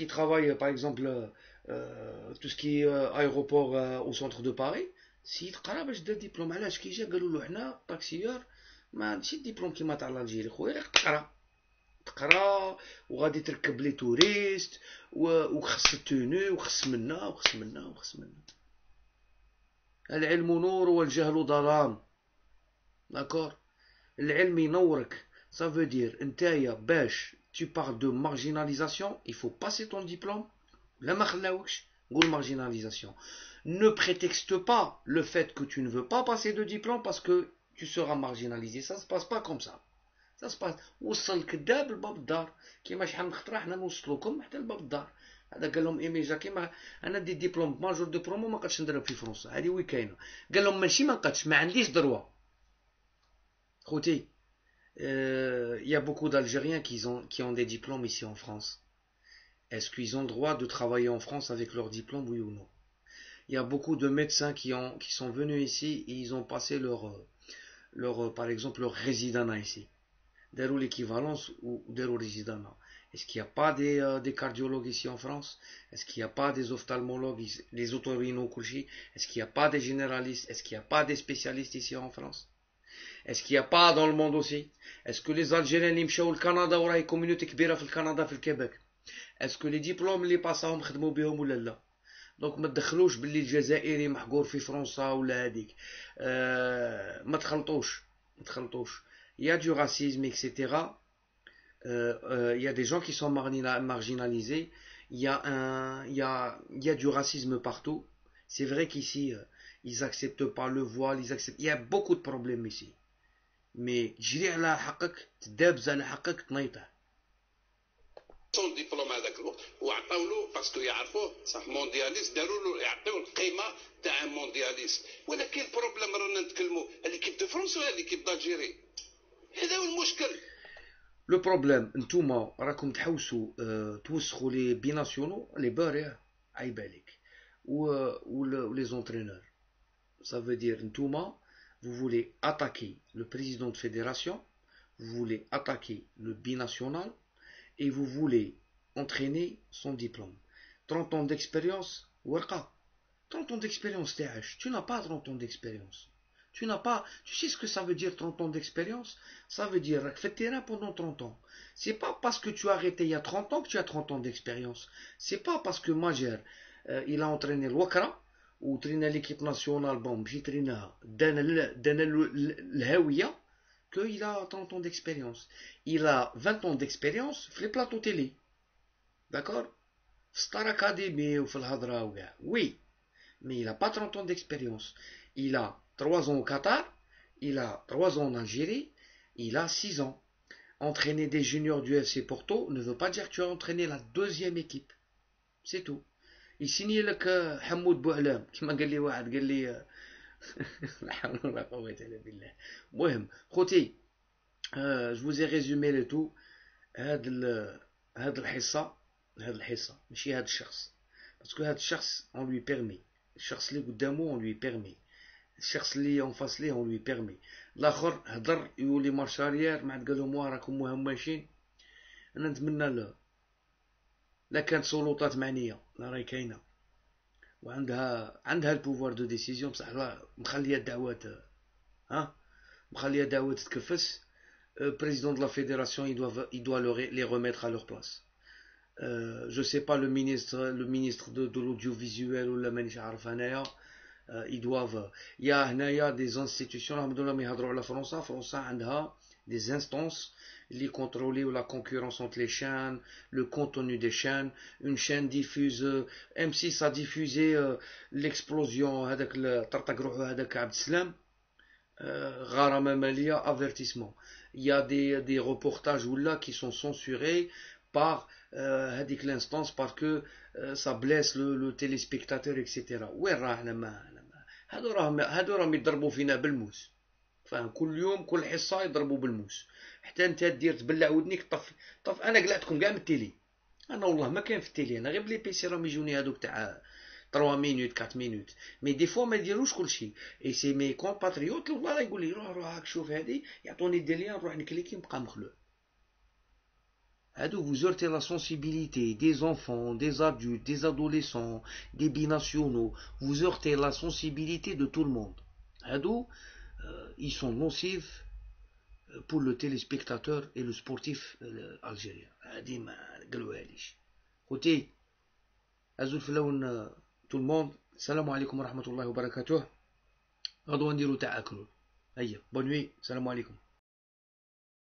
travaille par exemple euh, tout ce qui est euh, aéroport euh, au centre de Paris. سيد قرا باش دا ديبلوم علاش كي جا قالوا له حنا taxieur ما عندش ديبلوم كيما تاع l'Algérie خويا تقرا تقرا وغادي تركب لي توريست وخص التونو وخص منا وخص منا وخص منا العلم نور والجهل ظلام داكور العلم ينورك ça veut dire نتايا باش tu parles de marginalisation il faut passer ton diplôme لا ما خلاوكش نقول marginalisation ne prétexte pas le fait que tu ne veux pas passer de diplôme parce que tu seras marginalisé. Ça ne se passe pas comme ça. Ça se passe وصل كذاب لباب الدار كيما شحال من خطره حنا نوصلوكم حتى لباب الدار هذا قال لهم ايمي جاكي ما انا دي ديبلوم ماجور دو برومو ما قدش ندرب في فرنسا هذه وين كاينه قال لهم ماشي ما قدش ما عنديش دروا خوتي il y a beaucoup d'Algériens qui ont, qui ont des diplômes ici en France. Est-ce qu'ils ont le droit de travailler en France avec leur diplôme, oui ou non il y a beaucoup de médecins qui, ont, qui sont venus ici et ils ont passé leur, leur par exemple, leur résidana ici. Derou l'équivalence ou derou résidana. Est-ce qu'il n'y a pas des, euh, des, cardiologues ici en France Est-ce qu'il n'y a pas des ophtalmologues, des otorhinocouchis Est-ce qu'il n'y a pas des généralistes Est-ce qu'il n'y a pas des spécialistes ici en France Est-ce qu'il n'y a pas dans le monde aussi Est-ce que les Algériens qui au Canada ou la communauté qui le Canada, le Québec Est-ce que les diplômes les passent à ou là دونك ما تدخلوش باللي الجزائري محقور في فرنسا ولا هذيك آه ما تخلطوش ما تخلطوش يا دو راسيزم اكسيتيرا il y a des gens qui sont marginalisés, il y, a un, il, y a, il y a du racisme partout. C'est vrai qu'ici, euh, ils n'acceptent pas le voile, ils acceptent... il y a beaucoup de problèmes ici. Mais جري على حقك تدابز على حقك تنيطه sans diplôme هذاك الوقت وعطاو له parce que يعرفوه صح mondialiste داروا له يعطيو القيمه تاع mondialiste ولكن ال problème رانا نتكلموا l'équipe de فرنسا ولا l'équipe d'Algérie هذا هو المشكل لو بروبليم نتوما راكم تحوسوا اه توسخوا لي بيناسيونو لي باريا عيب عليك و لي زونترينور ça veut dire نتوما vous voulez attaquer le président de fédération vous voulez attaquer le binational et vous voulez entraîner son diplôme. 30 ans d'expérience, 30 ans d'expérience, tu n'as pas 30 ans d'expérience. Tu n'as pas, tu sais ce que ça veut dire 30 ans d'expérience? Ça veut dire que terrain pendant 30 ans. C'est pas parce que tu as arrêté il y a 30 ans que tu as 30 ans d'expérience. C'est pas parce que Majer, euh, il a entraîné le ou traîné l'équipe nationale, bon, j'ai traîné le qu'il a 30 ans d'expérience. Il a 20 ans d'expérience في les plateaux télé. D'accord? Star Academy ou Oui. Mais il n'a pas 30 ans d'expérience. Il a 3 ans au Qatar, il a 3 ans en Algérie, il a 6 ans. Entraîner des juniors du FC Porto ne veut pas dire que tu as entraîné la deuxième équipe. C'est tout. Il signe le Hamoud Boualam, qui m'a dit, لا حول ولا قوة إلا بالله المهم خوتي آه جو فوزي ريزومي لو تو هاد هاد الحصة هاد الحصة ماشي هاد الشخص باسكو هاد الشخص اون لوي بيرمي الشخص اللي قدامو اون لوي بيرمي الشخص اللي en face ليه on lui permet الآخر هضر يولي marche arrière ما عاد قالهم راكم مهمشين أنا نتمنى له. لا كانت سلطات معنية لا راهي كاينة. وعندها عندها ال pouvoir de décision بصح مخلية الدعوات ها؟ مخلية الدعوات تكفس président de la fédération, il doit, il doit les remettre à leur place. Euh, je sais pas le ministre, le ministre de, de l'audiovisuel ou la euh, Euh, ils doivent il y a des institutions la France France a des instances les contrôler ou la concurrence entre les chaînes le contenu des chaînes. Une chaîne diffuse euh, M6 a diffusé euh, l'explosion avec le avertissement. Il y a des, des reportages ou là qui sont censurés par l'instance parce que ça blesse le, téléspectateur etc هادو راهم هادو راهم يضربوا فينا بالموس. فاهم؟ كل يوم كل حصة يضربوا بالموس. حتى انت دير تبلع ودنيك طف طف أنا قلعتكم كاع من التيلي. أنا والله ما كاين في التيلي أنا. غير ب les PC راهم يجوني هادوك تاع 3 minutes 4 minutes. mais des fois ما يديروش كلشي et c'est mes compatriotes والله يقول لي روح روح شوف هادي. يعطوني lien نروح نكليكي نبقى مخلوع. vous heurtez la sensibilité des enfants, des adultes, des adolescents, des binationaux, vous heurtez la sensibilité de tout le monde. Hado, euh, ils sont nocifs pour le téléspectateur et le sportif euh, algérien. هادي ما قالوهاليش. خوتي ازول فلون tout le monde. السلام عليكم ورحمة الله وبركاته. غدوة نديرو تاع أكلون. هيا بون نوي السلام عليكم.